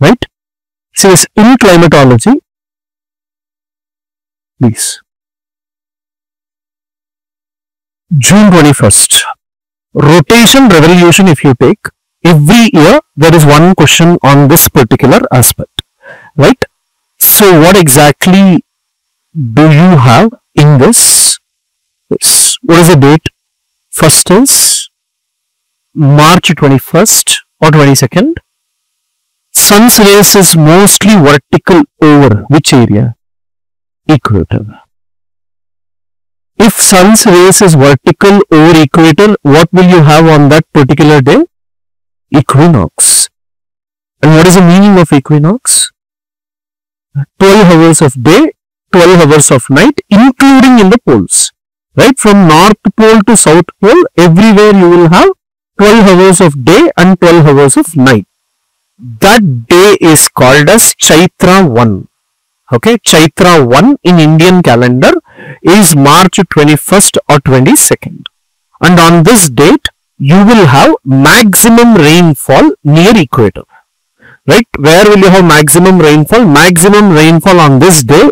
right? Says in climatology, please. June 21st. Rotation revolution if you take, every year there is one question on this particular aspect, right? So what exactly do you have in this? What is the date? First is March 21st or 22nd. Sun's rays is mostly vertical over which area? Equator. If sun's rays is vertical over equator, what will you have on that particular day? Equinox. And what is the meaning of equinox? 12 hours of day, 12 hours of night, including in the poles. Right from north pole to south pole, everywhere you will have 12 hours of day and 12 hours of night. That day is called as Chaitra 1. Okay, Chaitra 1 in Indian calendar is March 21st or 22nd. And on this date, you will have maximum rainfall near equator. Right? Where will you have maximum rainfall? Maximum rainfall on this day